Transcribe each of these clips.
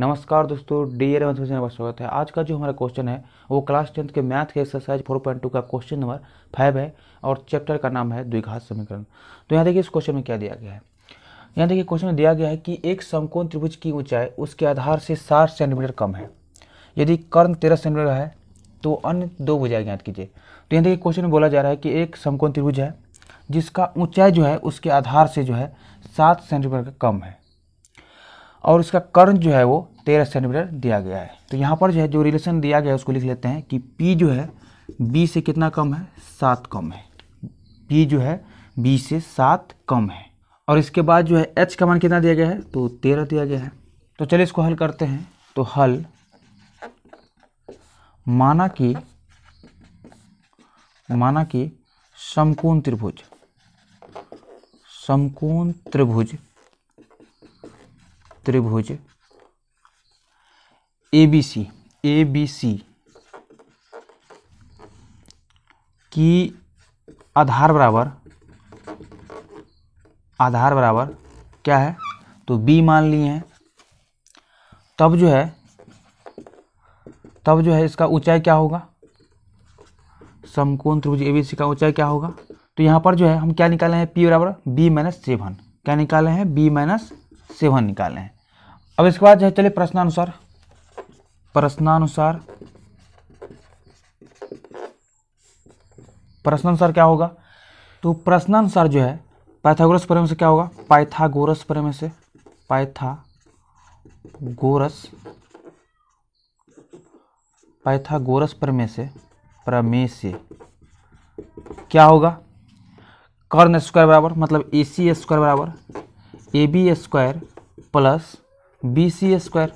नमस्कार दोस्तों D L में स्वागत है। आज का जो हमारा क्वेश्चन है, वो क्लास टेंथ के मैथ के एक्सरसाइज 4.2 का क्वेश्चन नंबर फाइव है और चैप्टर का नाम है द्विघात समीकरण। तो यहाँ देखिए इस क्वेश्चन में क्या दिया गया है। यहाँ देखिए क्वेश्चन में दिया गया है कि एक समकोण त्रिभुज की ऊंचाई, उसके आधार से साठ सेंटीमीटर कम है। यदि कर्ण तेरह सेंटीमीटर है तो अन्य दो भुजाएँ ज्ञात कीजिए। तो यहाँ देखिए क्वेश्चन में बोला जा रहा है कि एक समकोण त्रिभुज है, जिसका ऊंचाई जो है, उसके आधार से जो है सात सेंटीमीटर कम है। और इसका कर्ण जो है वो तेरह सेंटीमीटर दिया गया है। तो यहाँ पर जो है, जो रिलेशन दिया गया है, उसको लिख लेते हैं कि पी जो है बी से कितना कम है? सात कम है। पी जो है बी से सात कम है। और इसके बाद जो है एच का मान कितना दिया गया है? तो तेरह दिया गया है। तो चलिए इसको हल करते हैं। तो हल माना कि माना कि समकोण त्रिभुज समकोण त्रिभुज त्रिभुज A B C A B C की आधार बराबर आधार बराबर क्या है? तो बी मान लिए हैं। तब जो है, तब जो है इसका ऊंचाई क्या होगा? समकोण त्रिभुज एबीसी का ऊंचाई क्या होगा? तो यहाँ पर जो है हम क्या निकाले हैं? पी बराबर बी माइनस सेवन क्या निकाले हैं? बी माइनस सेवन निकाले हैं। अब इसके बाद जो है, चलिए प्रश्नानुसार। प्रश्नानुसार। प्रश्नानुसार क्या होगा? तो प्रश्नानुसार जो है, पाइथागोरस प्रमेय से क्या होगा? पाइथागोरस प्रमेय से। पाइथागोरस। पाइथागोरस प्रमेय से प्रमेय से। क्या होगा? कर्ण स्क्वायर बराबर मतलब ए सी स्क्वायर बराबर, A B square plus B C square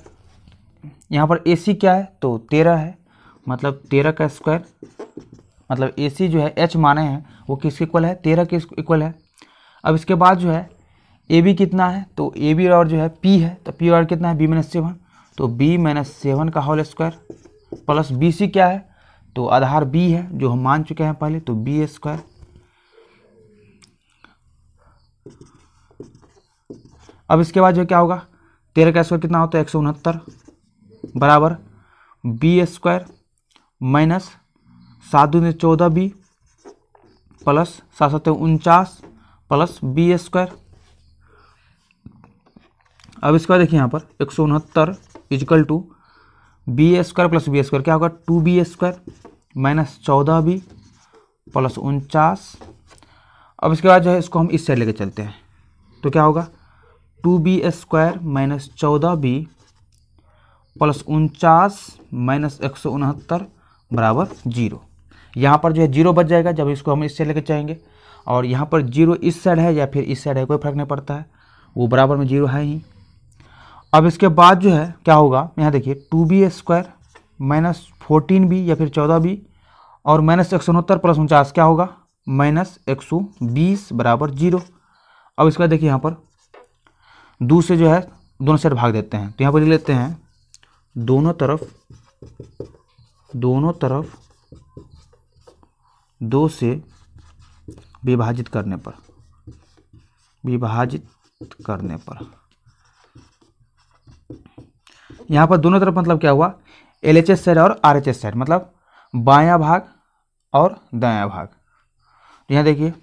यहाँ पर ए सी क्या है? तो तेरह है। मतलब तेरह का स्क्वायर मतलब ए सी जो है एच माने हैं, वो किसके इक्वल है? तेरह के इक्वल है। अब इसके बाद जो है ए बी कितना है? तो ए बी और जो है पी है। तो पी और कितना है? बी माइनस सेवन तो बी माइनस सेवन का whole square plus B C क्या है? तो आधार बी है, जो हम मान चुके हैं पहले तो बी स्क्वायर अब इसके बाद जो क्या होगा? तेरह का स्क्वायर कितना होता है? एक सौ उनहत्तर। बराबर। बी स्क्वायर माइनस सात दूनी चौदह बी प्लस सात सत्तर उनचास प्लस बी स्क्वायर अब इसके देखिए यहाँ पर, एक सौ उनहत्तर equal to B square plus B square क्या होगा? टू बी स्क्वायर माइनस चौदह बी प्लस उनचास। अब इसके बाद जो है, इसको हम इस साइड लेके चलते हैं। तो क्या होगा? टू बी स्क्वायर माइनस चौदह बी प्लस उनचास माइनस एक सौ उनहत्तर बराबर ज़ीरो। यहाँ पर जो है ज़ीरो बच जाएगा जब इसको हम इस साइड लेके चाहेंगे और यहाँ पर ज़ीरो इस साइड है या फिर इस साइड है, कोई फ़र्क नहीं पड़ता है। वो बराबर में ज़ीरो है ही। अब इसके बाद जो है क्या होगा? यहाँ देखिए, two B square minus fourteen B या फिर चौदह बी और माइनस एक सौ उनहत्तर प्लस उनचास क्या होगा? माइनस एक सौ बीस बराबर ज़ीरो। अब इसके बाद देखिए यहाँ पर दो से जो है, दोनों साइड भाग देते हैं। तो यहाँ पर लिख लेते हैं, दोनों तरफ़ दोनों तरफ़ दो से विभाजित करने पर, विभाजित करने पर। यहाँ पर दोनों तरफ़ मतलब क्या हुआ? एल एच एस साइड और आर एच एस साइड मतलब बायां भाग और दायां भाग। यहाँ देखिए,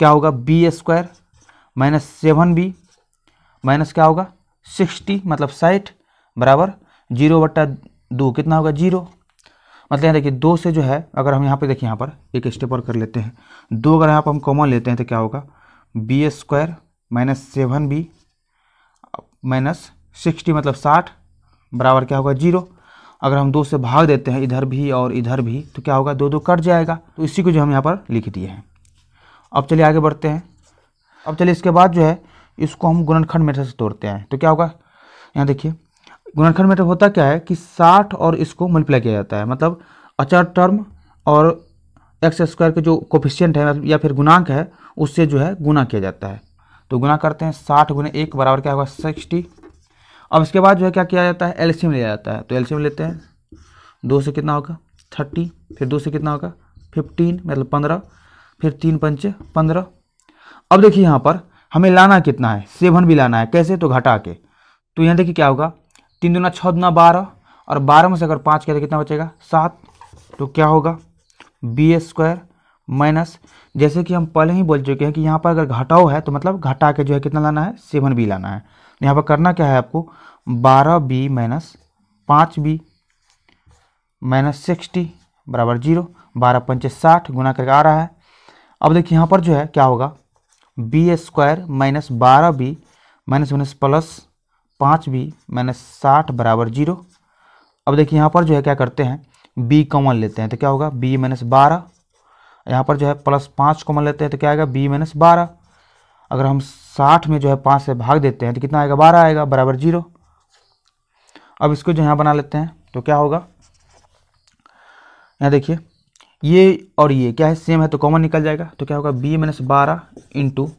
क्या होगा? B square minus seven B minus क्या होगा? सिक्सटी मतलब साठ, बराबर ज़ीरो बट्टा दो कितना होगा? ज़ीरो। मतलब यहाँ देखिए, दो से जो है, अगर हम यहाँ पे देखिए, यहाँ पर एक स्टेप और कर लेते हैं। दो अगर यहाँ पर हम कॉमन लेते हैं तो क्या होगा? B square minus seven B minus sixty मतलब साठ, बराबर क्या होगा? ज़ीरो। अगर हम दो से भाग देते हैं, इधर भी और इधर भी तो क्या होगा? दो दो कट जाएगा। तो इसी को जो हम यहाँ पर लिख दिए हैं। अब चलिए आगे बढ़ते हैं। अब चलिए इसके बाद जो है इसको हम गुणनखंड मेथड से तोड़ते हैं। तो क्या होगा? यहाँ देखिए, गुणनखंड मेथड होता क्या है कि साठ और इसको मल्टीप्लाई किया जाता है। मतलब अचर टर्म और एक्स स्क्वायर के जो कोफिशियंट है या फिर गुणांक है, उससे जो है गुना किया जाता है। तो गुना करते हैं साठ गुने एक बराबर क्या होगा? सिक्सटी अब इसके बाद जो है क्या किया जाता है? एलसीएम लिया जाता है। तो एलसीएम लेते हैं। दो से कितना होगा? थर्टी। फिर दो से कितना होगा? फिफ्टीन। मतलब पंद्रह। फिर तीन पंचे पंद्रह। अब देखिए यहाँ पर हमें लाना कितना है? सेवन भी लाना है। कैसे? तो घटा के। तो यहाँ देखिए क्या होगा? तीन दुना छः दुना बारह, और बारह में से अगर पाँच किया तो कितना बचेगा? सात। तो क्या होगा? बी स्क्वायर माइनस, जैसे कि हम पहले ही बोल चुके हैं कि यहाँ पर अगर घटाओ है तो मतलब घटा के जो है कितना लाना है? सेवन बी लाना है। यहाँ पर करना क्या है आपको? बारह बी माइनस पाँच बी माइनस सिक्सटी बराबर ज़ीरो, बारह पंचे साठ गुना करके आ रहा है। अब देखिए यहाँ पर जो है क्या होगा? बी स्क्वायर माइनस बारह बी माइनस माइनस प्लस पाँच बी माइनस साठ बराबर ज़ीरो। अब देखिए यहाँ पर जो है क्या करते हैं? बी कॉमन लेते हैं तो क्या होगा? बी माइनस बारह। यहाँ पर जो है प्लस पाँच कॉमन लेते हैं तो क्या आएगा? बी माइनस बारह। अगर हम साठ में जो है पाँच से भाग देते हैं तो कितना आएगा? बारह आएगा, बराबर ज़ीरो। अब इसको जो यहाँ बना लेते हैं तो क्या होगा? यहाँ देखिए ये और ये, क्या है? सेम है तो कॉमन निकल जाएगा। तो क्या होगा? बी माइनस बारह इंटू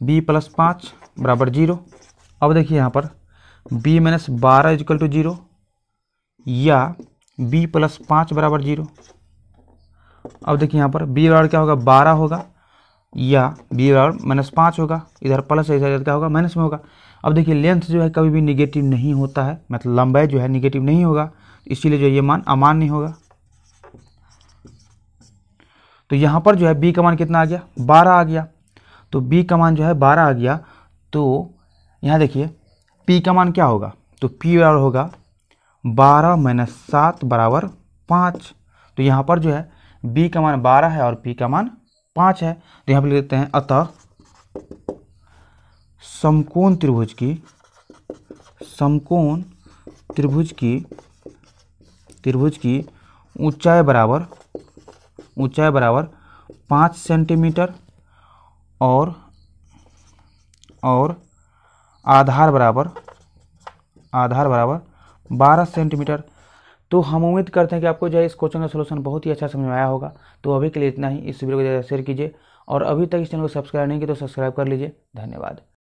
बी प्लस पाँच बराबर ज़ीरो। अब देखिए यहाँ पर बी माइनस बारह इजकल टू ज़ीरो या बी प्लस पाँच बराबर ज़ीरो। अब देखिए यहाँ पर बी बराबर क्या होगा? बारह होगा या बी बराबर माइनस पाँच होगा। इधर प्लस है, इधर क्या होगा? माइनस में होगा। अब देखिए लेंथ जो है कभी भी निगेटिव नहीं होता है। मतलब लंबाई जो है निगेटिव नहीं होगा। इसीलिए जो ये मान अमान्य होगा। तो यहाँ पर जो है बी का मान कितना आ गया? बारह आ गया। तो बी का मान जो है बारह आ गया। तो यहाँ देखिए पी का मान क्या होगा? तो पी बराबर होगा बारह माइनस सात बराबर पाँच। तो यहाँ पर जो है बी का मान बारह है और पी का मान पाँच है। तो यहाँ पर लिख देते हैं, अतः समकोण त्रिभुज की, समकोण त्रिभुज की त्रिभुज की ऊंचाई बराबर ऊंचाई बराबर पाँच सेंटीमीटर और और आधार बराबर आधार बराबर बारह सेंटीमीटर। तो हम उम्मीद करते हैं कि आपको जो है इस क्वेश्चन का सोल्यूशन बहुत ही अच्छा समझ में आया होगा। तो अभी के लिए इतना ही। इस वीडियो को ज़्यादा शेयर कीजिए और अभी तक इस चैनल को सब्सक्राइब नहीं किया तो सब्सक्राइब कर लीजिए। धन्यवाद।